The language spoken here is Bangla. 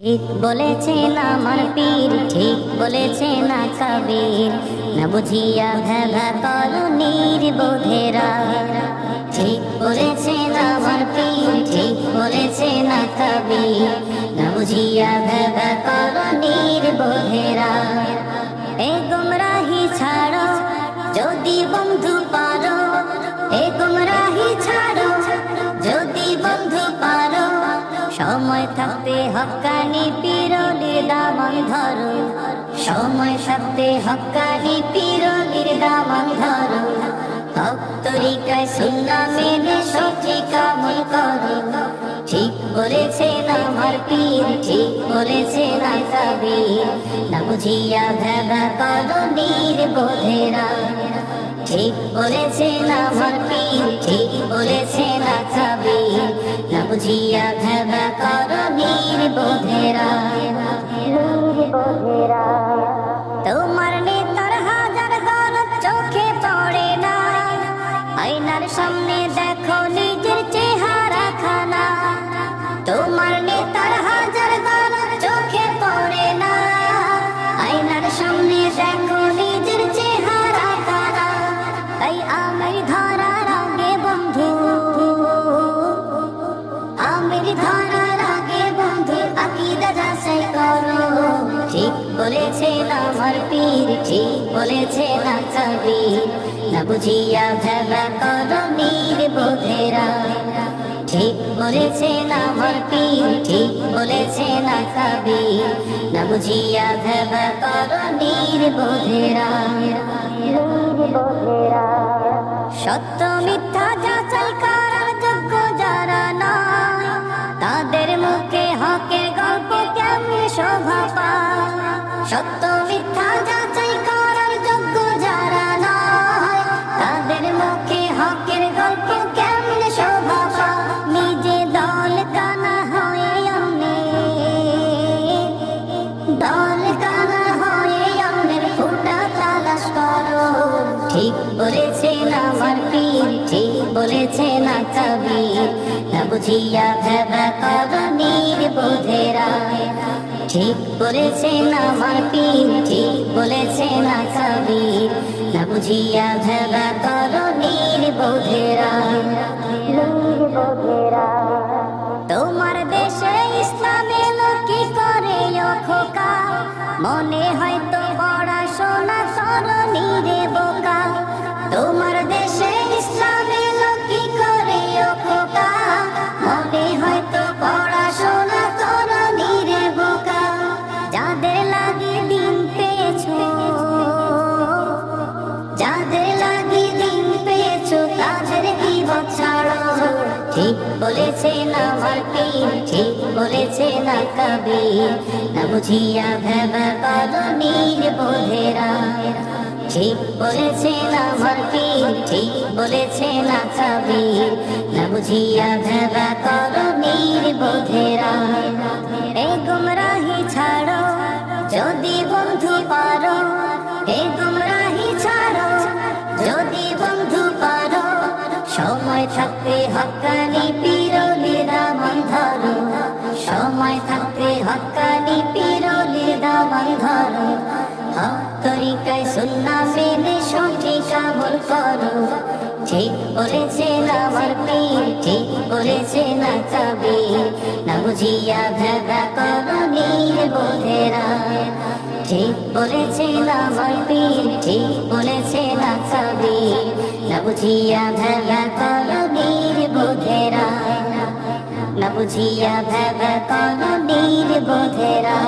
ঠিক বলেছেন আমার পীর, ঠিক বলেছেন না কবির। না বুঝিয়া ভেবা করো নির্বোধেরা। ঠিক বলেছেন আমার পীর, ঠিক বলেছেন না কবির। না বুঝিয়া ভেবা করো নির্বোধেরা। এ গুমরাহি ছাড়ো, যদি বন্ধু পারো, এ গুমরাহি ছাড়ো হকানি পিরলির দামান ধরো। সময় থাকতে হকানি পিরলির দামান ধরো। তরিকায় সুন্না মেনে সঠিক কামল করো। ঠিক বলেছেন আমার পীর, ঠিক বলেছেন কবির না বুঝিয়া ভেবা করো নির্বোধেরা ঠিক বলেছেন আমার পীর, ঠিক বলেছেন কবির না বুঝিয়া ভেবা করো নির্বোধেরা তোমার নেতার হাজার গলত চোখে পড়ে না। আয়নার সামনে দেখো নিজের চেহারা খানা তোমার আমার পীর ঠিক বলেছেন কবির না বুঝিয়া ভেবা করো নির্বোধেরা ঠিক বলেছে না আমার পীর ঠিক বলেছেন কবির না বুঝিয়া ভেবা করো নির্বোধেরা সত্য মিথ্যা যাচাই করার যোগ্য যারা না তাদের মুখে হকের গল্প কেমন শোভা পায়? সত্য মিথ্যা যাচাই করার যোগ্য যারা তাদের মুখে হকের গল্প কেমন শোভা নিজে দল কানা হয়ে অন্যের কানা হয়ে অন্যের ফুটা তালাশ করো। ঠিক বলেছেন আমার পীর, ঠিক বলেছেন কবির না বুঝিয়া ভেবা করো নির্বোধেরা। ঠিক বলেছেন আমার পীর ঠিক বলেছেন কবির না বুঝিয়া ভেবা করো ঠিক বলেছেন আমার পীর, ঠিক বলেছেন না বুঝিয়া ভেবা করো নির্বোধেরা ঠিক বলেছে না পীর, ঠিক বলেছেন কবির। না বুঝিয়া ভেবা করো নির্বোধেরা এই গুমরাহি সময় থাকতে হকানি পিরলির দামান ধরো। সময় থাকতে হকানি পিরলির দামান ধরো। তরিকায় সুন্না মেনে সঠিক আমল করো। ঠিক বলেছেন আমার পীর, ঠিক বলেছেন কবির না বুঝিয়া ভেবা করো নির্বোধেরা ঠিক বলেছে না আমার পীর ঠিক বলেছে না সাবির। না বুঝিয়া ভেবা কলবীর বোধেরা। না বুঝিয়া ভেবা কলবীর বোধেরা।